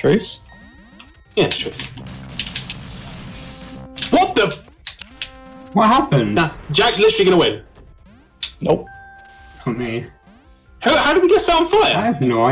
Truce? Yeah, truce. truth. What the? What happened? Nah, Jack's literally gonna win. Nope. Not me. How, how did we get set on fire? I have no idea.